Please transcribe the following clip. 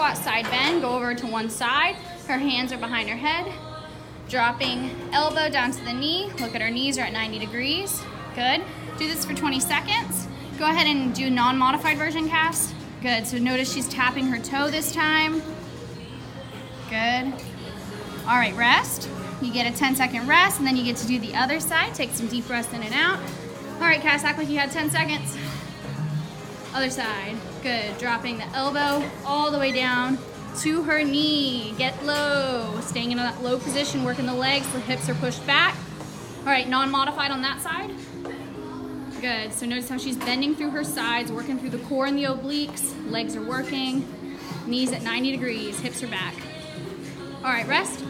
squat side bend, go over to one side. Her hands are behind her head. Dropping elbow down to the knee. Look at her knees are at 90 degrees. Good. Do this for 20 seconds. Go ahead and do non-modified version cast. Good, so notice she's tapping her toe this time. Good. All right, rest. You get a 10 second rest and then you get to do the other side. Take some deep breaths in and out. All right, cast act like you had 10 seconds. Other side. Good. Dropping the elbow all the way down to her knee. Get low. Staying in that low position, working the legs. The hips are pushed back. All right, non-modified on that side. Good. So notice how she's bending through her sides, working through the core and the obliques. Legs are working. Knees at 90 degrees. Hips are back. All right, rest.